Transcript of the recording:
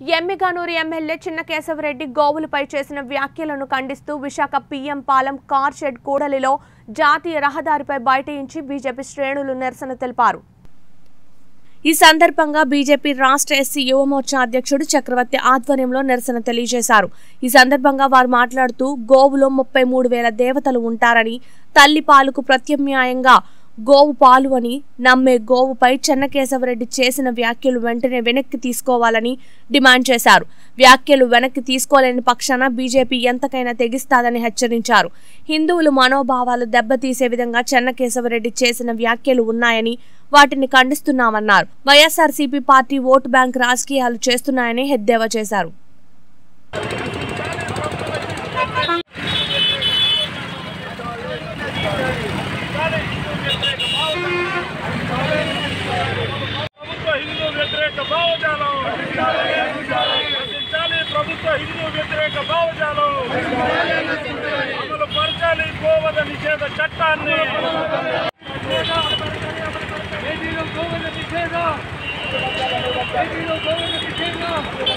Emmiganur MLA చిన్న కేశవరెడ్డి గోవులపై చేసిన వ్యాఖ్యలను ఖండిస్తూ Visakha PM Palem car shed కూడలిలో జాతీయ రహదారిపై బైటయించి బీజేపీ శ్రేణులు నిరసన తెలిపారు. ఈ సందర్భంగా బీజేపీ రాష్ట్ర ఎస్సీ యువమోర్చా అధ్యక్షుడు చక్రవర్తి ఆధ్వర్యంలో నిరసన తెలియజేశారు. ఈ సందర్భంగా వారు మాట్లాడుతూ గోవులో ముప్పై మూడు వేల దేవతలు ఉంటారని తల్లి పాలకు ప్రత్యామ్నాయంగా గోవు పాలు అని నమ్మే గోవుపై చెన్నకేశవరెడ్డి చేసిన వ్యాఖ్యలు వెంటనే వెనక్కి తీసుకోవాలని డిమాండ్ చేశారు. వ్యాఖ్యలు వెనక్కి తీసుకోలేని పక్షాన బీజేపీ ఎంతకైనా తెగిస్తాదని హెచ్చరించారు. హిందువులు మనోభావాలు దెబ్బతీసే విధంగా చెన్నకేశవరెడ్డి చేసిన వ్యాఖ్యలు ఉన్నాయని వాటిని ఖండిస్తున్నామన్నారు. వైఎస్ఆర్సీపీ పార్టీ ఓటు బ్యాంక్ రాజకీయాలు చేస్తున్నాయని ఎద్దేవా చేశారు ప్రభుత్వ హిందూ వ్యతిరేక భావజాలం రచించాలి ప్రభుత్వ హిందూ వ్యతిరేక భావజాలం. అమలు పరచాలి గోవధ నిషేధ చట్టాన్ని. గోవధ నిషేధ. గోవధ నిషేధ.